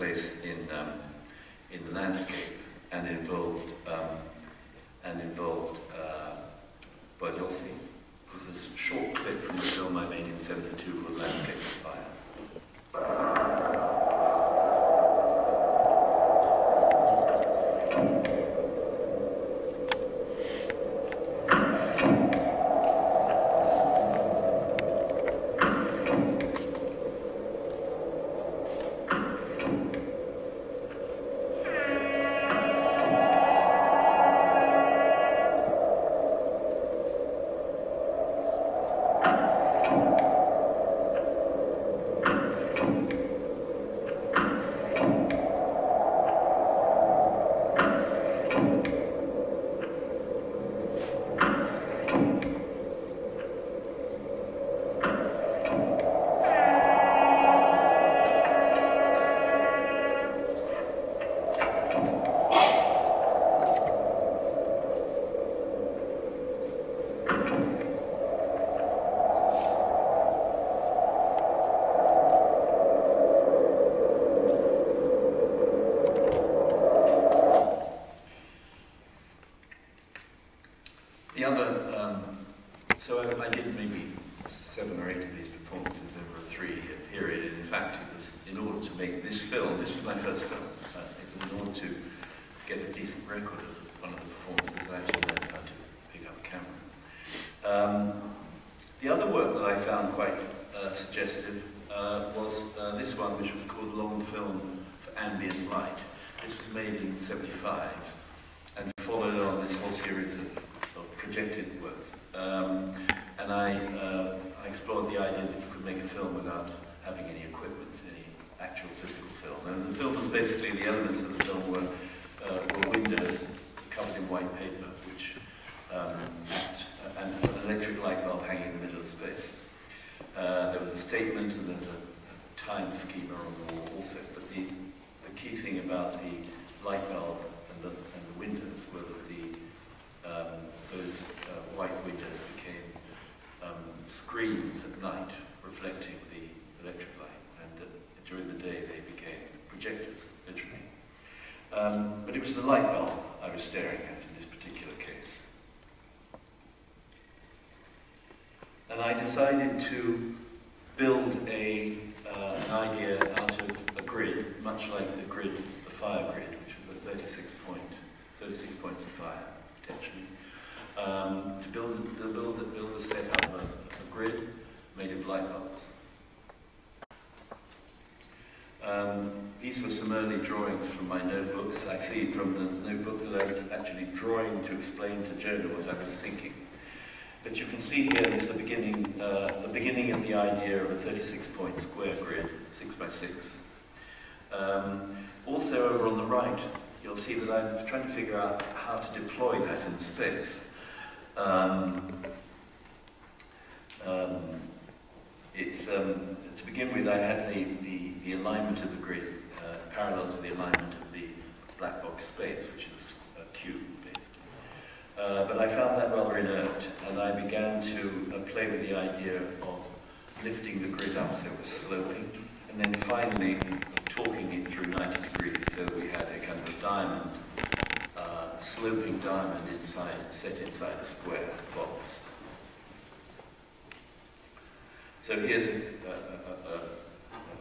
place in, um, in the landscape and involved, um, and involved uh, Boydolfi. This is a short clip from the film I made in 72 called Landscape of Fire. Maybe seven or eight of these performances over a three-year period. And in fact, it was in order to make this film, this was my first film, uh, it was in order to get a decent record of one of the performances, I actually learned how to pick up camera. Um, the other work that I found quite uh, suggestive uh, was uh, this one, which was called Long Film for Ambient Light. This was made in 75 and followed on this whole series of of projected works. Um, and I, uh, I explored the idea that you could make a film without having any equipment, any actual physical film. And the film was basically, the elements of the film were, uh, were windows covered in white paper, which, um, and an electric light bulb hanging in the middle of space. Uh, there was a statement and there's a, a time schema on the wall also, but the, the key thing about the light bulb and the, and the windows were that the um, those uh, white windows became um, screens at night reflecting the electric light, and uh, during the day they became projectors, literally. Um, but it was the light bulb I was staring at in this particular case. And I decided to build a, uh, an idea out of a grid, much like the grid, the fire grid, which was a 36 point, 36 points of fire, potentially um, to build, build, build a set out of a, a grid made of light bulbs. Um, these were some early drawings from my notebooks. I see from the notebook that I was actually drawing to explain to Jonah what I was thinking. But you can see here is the beginning, uh, the beginning of the idea of a 36-point square grid, 6 by 6. Um, also over on the right, you'll see that I'm trying to figure out how to deploy that in space. Um, um, it's, um, to begin with, I had the, the, the alignment of the grid uh, parallel to the alignment of the black box space, which is a cube, basically. Uh, but I found that rather inert, and I began to uh, play with the idea of lifting the grid up so it was sloping, and then finally talking it through 90 degrees, so we had a kind of a diamond uh, sloping diamond inside, set inside a square box. So here's a, a, a, a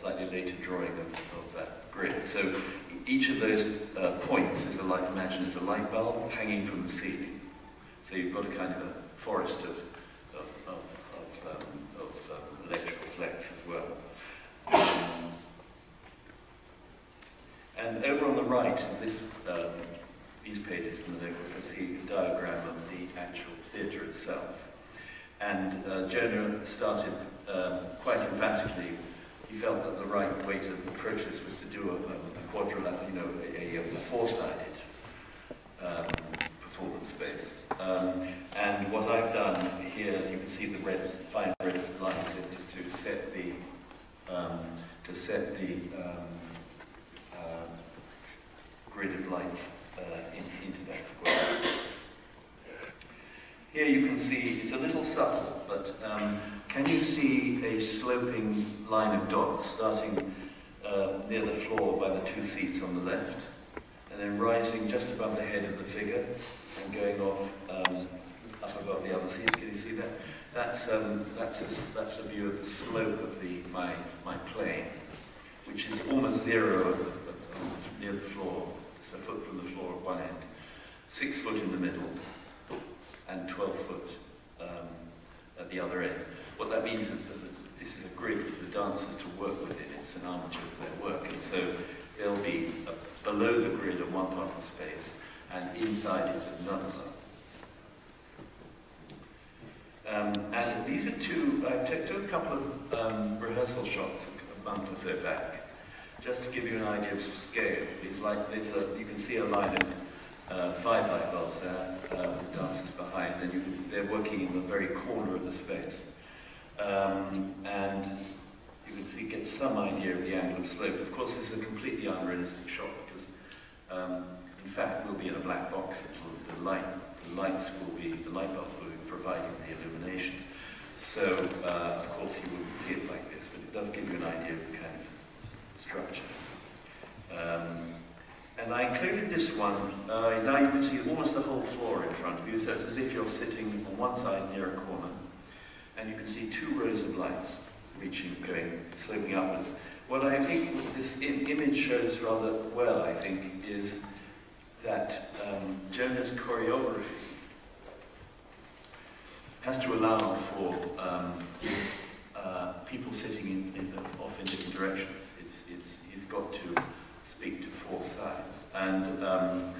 slightly later drawing of, of, that grid. So each of those uh, points is a light, imagine is a light bulb hanging from the ceiling. So you've got a kind of a forest of, of, of, of, um, of um, electrical flex as well. And over on the right, this um, these pages from the notebook, I see a diagram of the actual theatre itself. And uh, Jonah started um, quite emphatically, he felt that the right way to approach this was to do a, a quadrilateral, you know, a, a, four-sided um, performance space. Um, and what I've done here, as you can see the red, fine red lines in, is to set the, um, to set the um, uh, grid of lights uh, in, into that square. Here you can see, it's a little subtle, but um, can you see a sloping line of dots starting uh, near the floor by the two seats on the left, and then rising just above the head of the figure and going off um, up above the other seats. Can you see that? That's, um, that's, a, that's a view of the slope of the, my, my plane, which is almost zero near the floor. It's a foot from the floor at one end, six foot in the middle, and 12 foot um, at the other end. What that means is that this is a grid for the dancers to work within. It's an armature for their work. And so they'll be below the grid on one part of the space, and inside is another. Um, and these are two, I took a couple of um, rehearsal shots a month or so back, just to give you an idea of scale. These light, there's a, you can see a line of uh, five light bulbs there, uh, with dancers behind, and you, they're working in the very corner of the space. Um, and you can see, get some idea of the angle of slope. Of course, this is a completely unrealistic shot because, um, in fact, we'll be in a black box. the light, the lights will be, the light bulbs will be providing the illumination. So, uh, of course, you wouldn't see it like this, but it does give you an idea of the kind of structure. Um, and I included this one. Uh, now you can see almost the whole floor in front of you, so it's as if you're sitting on one side near a corner, and you can see two rows of lights reaching, going, sloping upwards. What I think this image shows rather well, I think, is that um, Jonah's choreography has to allow for uh, people sitting in, in the, off in different directions. It's, it's, he's got to speak to four sides. And um,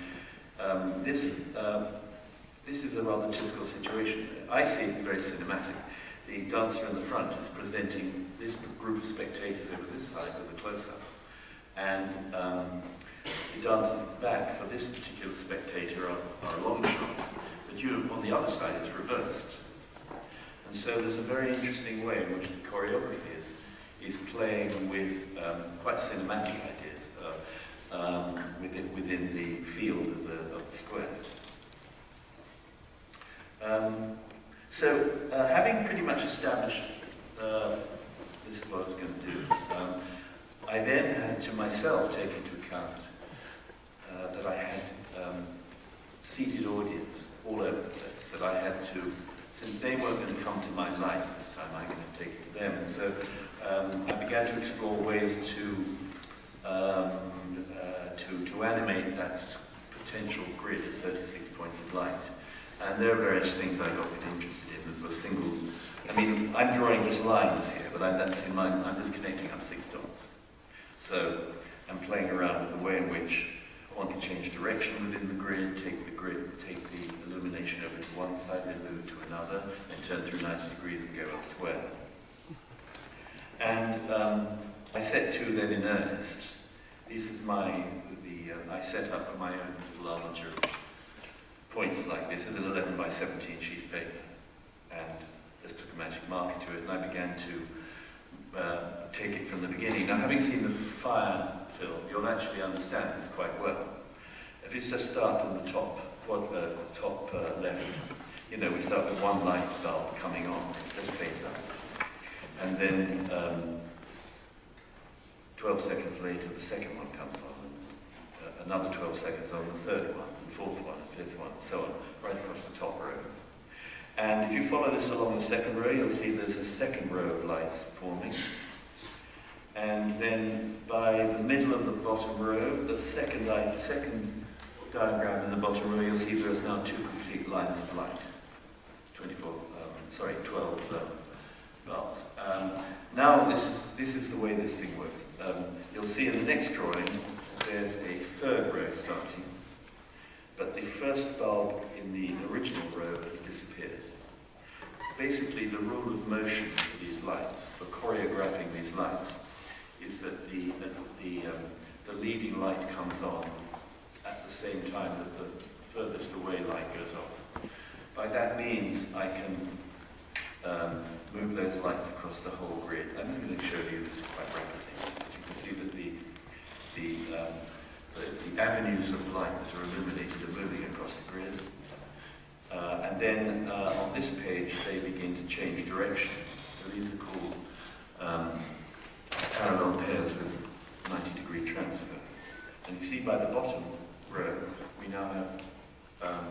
um, this, uh, this is a rather typical situation. I see it very cinematic. The dancer in the front is presenting this group of spectators over this side with a close-up. And um, the dancers back for this particular spectator are, are a long shot. But you, on the other side, it's reversed. And so there's a very interesting way in which the choreography is, is playing with um, quite cinematic um, within, within the field of the, of the square. Um, so uh, having pretty much established uh, this is what I was going to do, um, I then had to myself take into account uh, that I had um, seated audience all over the place, that I had to since they weren't going to come to my light this time, I'm going to take it to them. And so um, I began to explore ways to, um, animate that potential grid of 36 points of light. And there are various things I got interested in that were single. I mean, I'm drawing just lines here, but I'm, that's in mind, I'm just connecting up six dots. So I'm playing around with the way in which one can change direction within the grid, take the grid, take the illumination over to one side, then move to another, and turn through 90 degrees and go elsewhere. And um, I set to then in earnest. This is my, the, uh, I set up my own little of points like this, a an 11 by 17 sheet of paper. And just took a magic marker to it, and I began to uh, take it from the beginning. Now, having seen the fire film, you'll actually understand this quite well. If you just start on the top, what, uh, top uh, left, you know, we start with one light bulb coming on, just fades up. And then um, 12 seconds later, the second one comes on. Another 12 seconds on the third one, the fourth one, the fifth one, and so on, right across the top row. And if you follow this along the second row, you'll see there's a second row of lights forming. And then by the middle of the bottom row, the second light, second diagram in the bottom row, you'll see there is now two complete lines of light. 24, um, sorry, 12 um, bars. Um, now this is, this is the way this thing works. Um, you'll see in the next drawing, there's a third row starting, but the first bulb in the original row has disappeared. Basically, the rule of motion for these lights, for choreographing these lights, is that the, the, um, the leading light comes on at the same time that the furthest away light goes off. By that means, I can um, move those lights across the whole grid. I'm just going to show you this avenues of light that are illuminated are moving across the grid. Uh, and then uh, on this page, they begin to change direction. So these are called um, parallel pairs with 90 degree transfer. And you see by the bottom row, we now have um,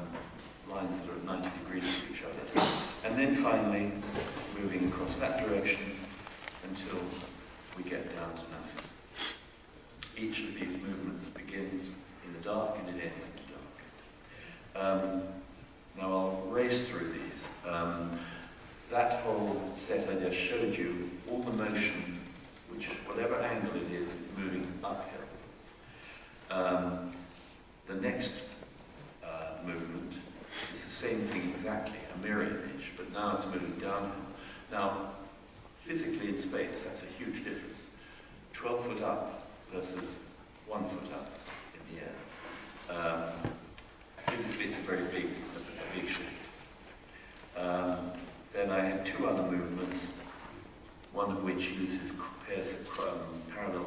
lines that are at 90 degrees to each other. And then finally, moving across that direction, dark and the day. two other movements, one of which uses pairs, um, parallel